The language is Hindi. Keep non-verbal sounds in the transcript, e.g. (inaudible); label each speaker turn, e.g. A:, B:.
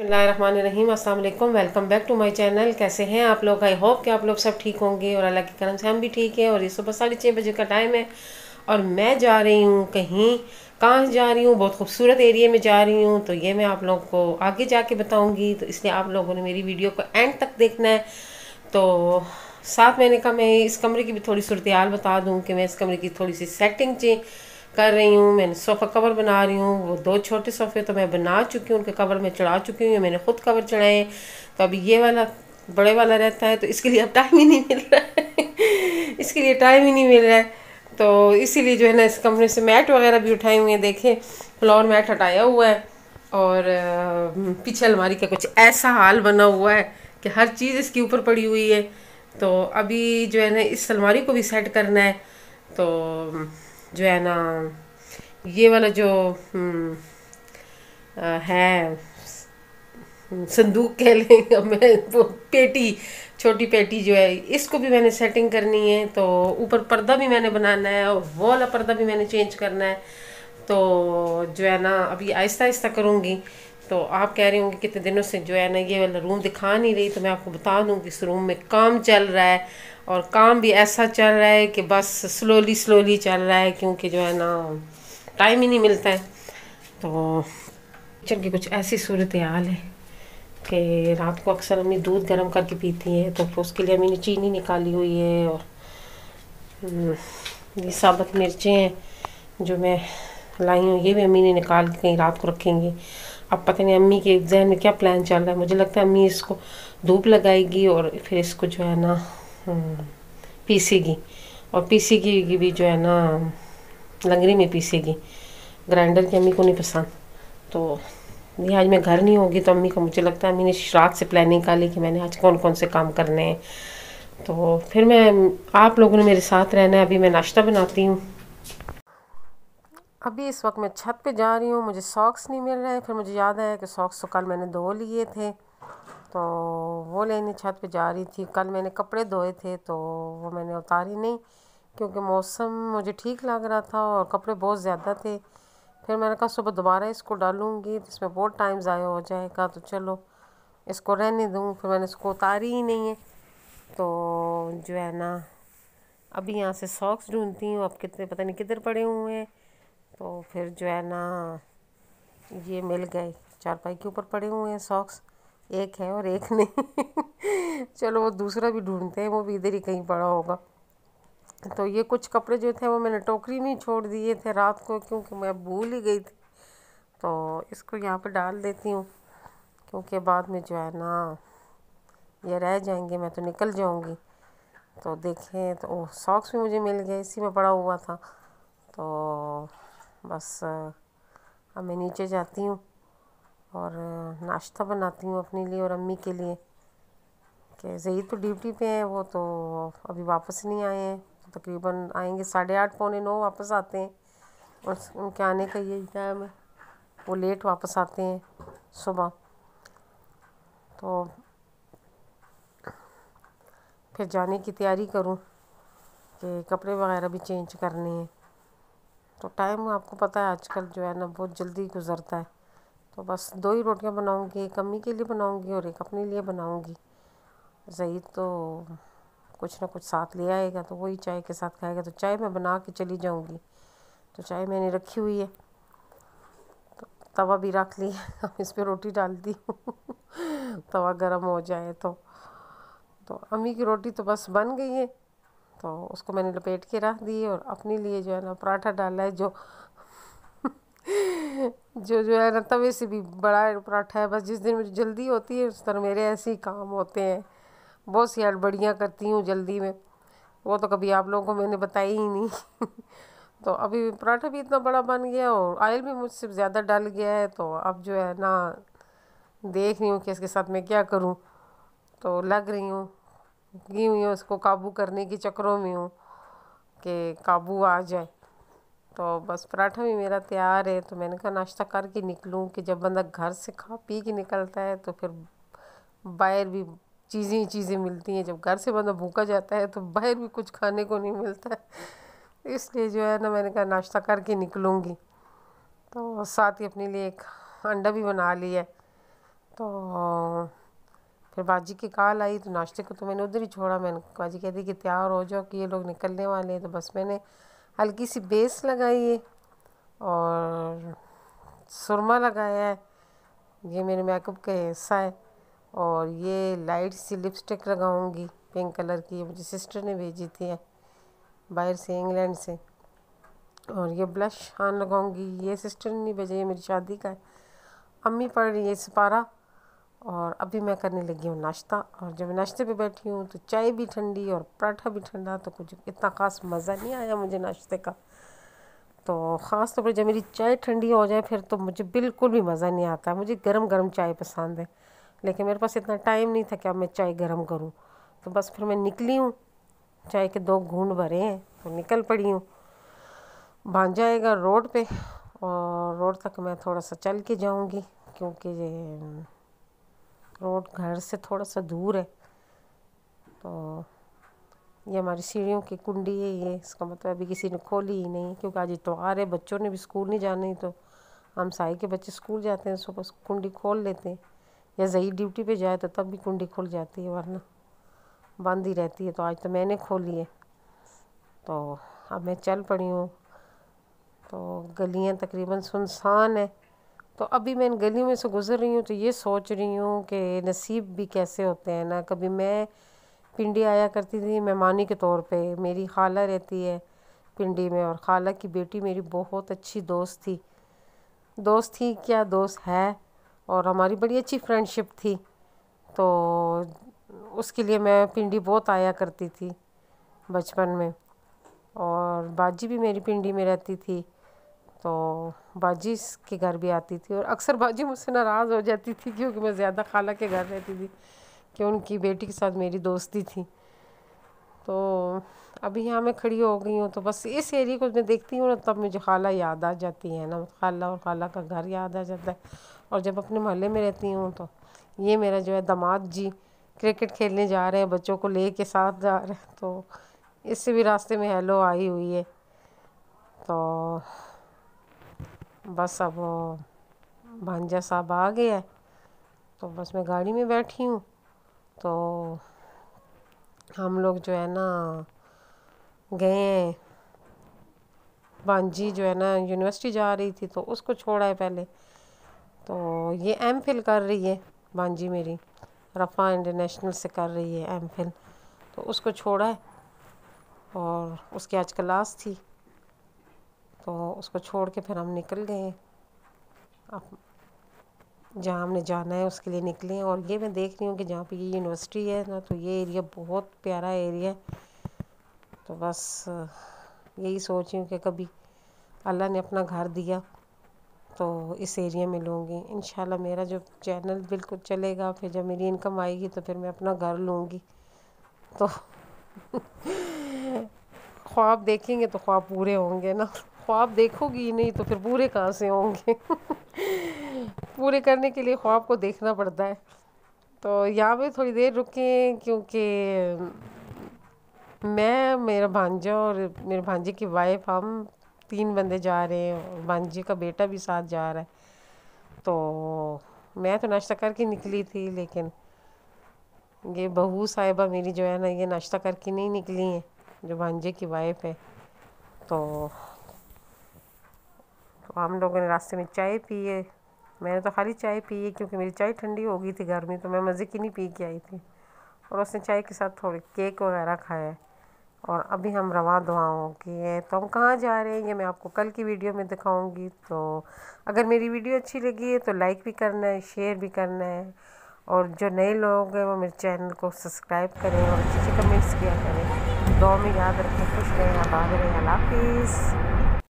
A: अस्सलाम welcome back to my channel. कैसे हैं आप लोग? आई होप कि आप लोग सब ठीक होंगे और अल्लाह के करम से हम भी ठीक हैं और ये सुबह साढ़े छः बजे का टाइम है और मैं जा रही हूँ कहीं कहाँ जा रही हूँ? बहुत खूबसूरत एरिया में जा रही हूँ तो ये मैं आप लोगों को आगे जाके बताऊँगी। तो इसलिए आप लोगों ने मेरी वीडियो को एंड तक देखना है। तो साथ मैंने कहा मैं इस कमरे की भी थोड़ी सूरत बता दूँ कि मैं इस कमरे की थोड़ी सी सेटिंग चेंज कर रही हूँ, मैंने सोफ़ा कवर बना रही हूँ, वो दो छोटे सोफ़े तो मैं बना चुकी हूँ, उनके कवर में चढ़ा चुकी हूँ मैंने ख़ुद कवर चढ़ाए। तो अभी ये वाला, बड़े वाला रहता है तो इसके लिए अब टाइम ही नहीं मिल रहा है। (laughs) इसके लिए टाइम ही नहीं मिल रहा है। तो इसीलिए जो है ना, इस कमरे से मैट वगैरह भी उठाए हुए हैं, देखें फ्लोर मैट हटाया हुआ है और पीछे अलमारी का कुछ ऐसा हाल बना हुआ है कि हर चीज़ इसके ऊपर पड़ी हुई है। तो अभी जो है ना, इस अलमारी को भी सेट करना है। तो जो है ना ये वाला जो आ, है संदूक कह लें मैं वो पेटी छोटी पेटी जो है इसको भी मैंने सेटिंग करनी है तो ऊपर पर्दा भी मैंने बनाना है और वो वाला पर्दा भी मैंने चेंज करना है। तो जो है ना अभी आहिस्ता आहिस्ता करूँगी। तो आप कह रहे होंगे कितने दिनों से जो है ना ये वाला रूम दिखा नहीं रही तो मैं आपको बता दूँ कि इस रूम में काम चल रहा है और काम भी ऐसा चल रहा है कि बस स्लोली स्लोली चल रहा है क्योंकि जो है ना टाइम ही नहीं मिलता है। तो किचन की कुछ ऐसी सूरत हाल है कि रात को अक्सर अम्मी दूध गर्म करके पीती है तो उसके लिए अम्मी ने चीनी निकाली हुई है और हम्म, ये साबुत मिर्चें हैं जो मैं लाई हूँ ये भी अम्मी ने निकाल के कहीं रात को रखेंगे। अब पता नहीं अम्मी के जहन में क्या प्लान चल रहा है। मुझे लगता है अम्मी इसको धूप लगाएगी और फिर इसको जो है ना हम्म, पीसेगी। और पीसेगी भी जो है ना लंगरी में पीसेगी। ग्राइंडर की अम्मी को नहीं पसंद। तो ये आज मैं घर नहीं होगी तो अम्मी को मुझे लगता है अम्मी ने रात से प्लानिंग निकाली कि मैंने आज कौन कौन से काम करने हैं। तो फिर मैं आप लोगों ने मेरे साथ रहना है। अभी मैं नाश्ता बनाती हूँ। अभी इस वक्त मैं छत पे जा रही हूँ, मुझे सॉक्स नहीं मिल रहे हैं। फिर मुझे याद आया कि सॉक्स तो कल मैंने धो लिए थे तो वो लेने छत पे जा रही थी। कल मैंने कपड़े धोए थे तो वो मैंने उतारी नहीं, क्योंकि मौसम मुझे ठीक लग रहा था और कपड़े बहुत ज़्यादा थे। फिर मैंने कहा, सुबह दोबारा इसको डालूँगी तो इसमें बहुत टाइम ज़ाया हो जाएगा। तो चलो, इसको रहने दूँ। फिर मैंने इसको उतारी ही नहीं है। तो जो है ना, अभी यहाँ से सॉक्स ढूंढती हूँ। अब कितने, पता नहीं किधर पड़े हुए हैं। तो फिर जो है ना, ये मिल गए। चारपाई के ऊपर पड़े हुए हैं सॉक्स एक है और एक नहीं। (laughs) चलो, वो दूसरा भी ढूंढते हैं, वो भी इधर ही कहीं पड़ा होगा। तो ये कुछ कपड़े जो थे, वो मैंने टोकरी में छोड़ दिए थे रात को, क्योंकि मैं भूल ही गई थी। तो इसको यहाँ पे डाल देती हूँ, क्योंकि बाद में जो है ना, ये रह जाएँगे, मैं तो निकल जाऊँगी। तो देखें तो सॉक्स भी मुझे मिल गए, इसी में पड़ा हुआ था। तो बस अब मैं नीचे जाती हूँ और नाश्ता बनाती हूँ अपने लिए और अम्मी के लिए। कि जही तो ड्यूटी पे हैं वो तो अभी वापस नहीं आए हैं। तो तकरीबन आएँगे साढ़े आठ, पौने नौ वापस आते हैं। और उनके आने का यही टाइम है। वो लेट वापस आते हैं सुबह। तो फिर जाने की तैयारी करूँ कि कपड़े वगैरह भी चेंज करने हैं। तो टाइम आपको पता है आजकल जो है ना बहुत जल्दी गुज़रता है। तो बस दो ही रोटियाँ बनाऊँगी, एक अम्मी के लिए बनाऊँगी और एक अपने लिए बनाऊँगी। जईद तो कुछ ना कुछ साथ ले आएगा तो वही चाय के साथ खाएगा। तो चाय मैं बना के चली जाऊँगी। तो चाय मैंने रखी हुई है। तो तवा भी रख ली अब इस पर रोटी डालती हूँ। तवा गर्म हो जाए तो। तो अम्मी की रोटी तो बस बन गई है। तो उसको मैंने लपेट के रख दी और अपने लिए जो है ना पराठा डाला है, जो (laughs) जो जो है ना तवे से भी बड़ा पराठा है। बस जिस दिन मुझे जल्दी होती है, उस तरह मेरे ऐसे ही काम होते हैं। बहुत सी हड़बड़ियाँ करती हूँ जल्दी में। वो तो कभी आप लोगों को मैंने बताई ही नहीं। (laughs) तो अभी पराठा भी इतना बड़ा बन गया और ऑयल भी मुझसे ज़्यादा डल गया है तो अब जो है ना देख रही हूँ कि इसके साथ मैं क्या करूँ। तो लग रही हूँ की हुई हूँ, उसको काबू करने के चक्करों में हूँ कि काबू आ जाए। तो बस पराठा भी मेरा तैयार है तो मैंने कहा नाश्ता करके निकलूँ कि जब बंदा घर से खा पी के निकलता है तो फिर बाहर भी चीज़ें ही चीज़ें मिलती हैं। जब घर से बंदा भूखा जाता है तो बाहर भी कुछ खाने को नहीं मिलता। है इसलिए जो है ना, मैंने कहा नाश्ता करके निकलूँगी। तो साथ ही अपने लिए एक अंडा भी बना लिया तो फिर बाजी की कॉल आई तो नाश्ते को तो मैंने उधर ही छोड़ा। मैंने बाजी कह दी कि तैयार हो जाओ कि ये लोग निकलने वाले हैं। तो बस मैंने हल्की सी बेस लगाई है और सुरमा लगाया है। ये मेरे मेकअप का हिस्सा है और ये लाइट सी लिपस्टिक लगाऊँगी पिंक कलर की। मुझे सिस्टर ने भेजी थी बाहर से इंग्लैंड से। और ये ब्लश हान लगाऊँगी। ये सिस्टर ने नहीं भेजा, ये मेरी शादी का है। अम्मी पढ़ रही है सिपारा और अभी मैं करने लगी हूँ नाश्ता। और जब नाश्ते पे बैठी हूँ तो चाय भी ठंडी और पराठा भी ठंडा तो कुछ इतना ख़ास मज़ा नहीं आया मुझे नाश्ते का। तो ख़ास तौर तो पर जब मेरी चाय ठंडी हो जाए, फिर तो मुझे बिल्कुल भी मज़ा नहीं आता। मुझे गर्म गर्म चाय पसंद है। लेकिन मेरे पास इतना टाइम नहीं था कि अब मैं चाय गर्म करूँ। तो बस फिर मैं निकली हूँ। चाय के दो घूंड भरे हैं तो निकल पड़ी हूँ। भांजा जाएगा रोड पे और रोड तक मैं थोड़ा सा चल के जाऊँगी, क्योंकि रोड घर से थोड़ा सा दूर है। तो ये हमारी सीढ़ियों की कुंडी है ये, इसका मतलब अभी किसी ने खोली ही नहीं, क्योंकि आज इतवार है, बच्चों ने भी स्कूल नहीं जाना तो हम साई के बच्चे स्कूल जाते हैं, सुबह कुंडी खोल लेते हैं। या जही ड्यूटी पे जाए तो तब भी कुंडी खुल जाती है, वरना बंद ही रहती है तो आज तो मैंने खोली है। तो अब मैं चल पड़ी हूँ तो गलियाँ तकरीबन सुनसान है। तो अभी मैं इन गलियों में से गुज़र रही हूँ तो ये सोच रही हूँ कि नसीब भी कैसे होते हैं ना? कभी मैं पिंडी आया करती थी मेहमानी के तौर पे, मेरी खाला रहती है पिंडी में और खाला की बेटी मेरी बहुत अच्छी दोस्त थी। दोस्त थी क्या दोस्त है? और हमारी बड़ी अच्छी फ्रेंडशिप थी। तो उसके लिए मैं पिंडी बहुत आया करती थी बचपन में। और बाजी भी मेरी पिंडी में रहती थी। तो बाजी के घर भी आती थी और अक्सर बाजी मुझसे नाराज़ हो जाती थी क्योंकि मैं ज़्यादा खाला के घर रहती थी कि उनकी बेटी के साथ मेरी दोस्ती थी। तो अभी यहाँ मैं खड़ी हो गई हूँ तो बस इस एरिया को मैं देखती हूँ ना, तब मुझे खाला याद आ जाती है ना। खाला और खाला का घर याद आ जाता है। और जब अपने मोहल्ले में रहती हूँ तो ये मेरा जो है दामाद जी क्रिकेट खेलने जा रहे हैं, बच्चों को ले के साथ जा रहे हैं तो इससे भी रास्ते में हेलो आई हुई है। तो बस अब भांजा साहब आ गया है। तो बस मैं गाड़ी में बैठी हूँ। तो हम लोग जो है ना गए हैं। बांजी जो है ना यूनिवर्सिटी जा रही थी तो उसको छोड़ा है पहले। तो ये एम फिल कर रही है, भांजी मेरी। रफ़ा इंटरनेशनल से कर रही है एम फिल तो उसको छोड़ा है और उसकी आज क्लास थी। तो उसको छोड़ के फिर हम निकल गए। अब जहाँ हमने जाना है उसके लिए निकले और ये मैं देख रही हूँ कि जहाँ पे ये यूनिवर्सिटी है ना तो ये एरिया बहुत प्यारा एरिया है। तो बस, यही सोच रही हूँ कि कभी अल्लाह ने अपना घर दिया तो इस एरिया में लूँगी। इन मेरा जो चैनल बिल्कुल चलेगा, फिर जब मेरी इनकम आएगी तो फिर मैं अपना घर लूँगी। तो (laughs) ख्वाब देखेंगे तो ख्वाब पूरे होंगे ना। ख्वाब देखोगी ही नहीं तो फिर पूरे कहाँ से होंगे? पूरे करने के लिए ख्वाब को देखना पड़ता है। तो यहाँ पे थोड़ी देर रुके क्योंकि मैं, मेरा भांजा और मेरे भांजे की वाइफ हम तीन बंदे जा रहे हैं भांजे का बेटा भी साथ जा रहा है। तो मैं तो नाश्ता करके निकली थी लेकिन ये बहू साहिबा मेरी जो है ना, ये नाश्ता करके नहीं निकली हैं, जो भांजे की वाइफ है। तो तो हम लोगों ने रास्ते में चाय पी है मैंने तो खाली चाय पी है क्योंकि मेरी चाय ठंडी हो गई थी घर में तो मैं मज़े की नहीं पी के आई थी। और उसने चाय के साथ थोड़े केक वगैरह खाया और अभी हम रवा दुआओं के तो हम कहाँ जा रहे हैं, ये मैं आपको कल की वीडियो में दिखाऊँगी। तो अगर मेरी वीडियो अच्छी लगी है तो लाइक भी करना है, शेयर भी करना है। और जो नए लोग हैं वो मेरे चैनल को सब्सक्राइब करें और अच्छे अच्छे कमेंट्स किया करें। दो में याद रखें, खुश रहें, आबाद रहें। हाफिज़।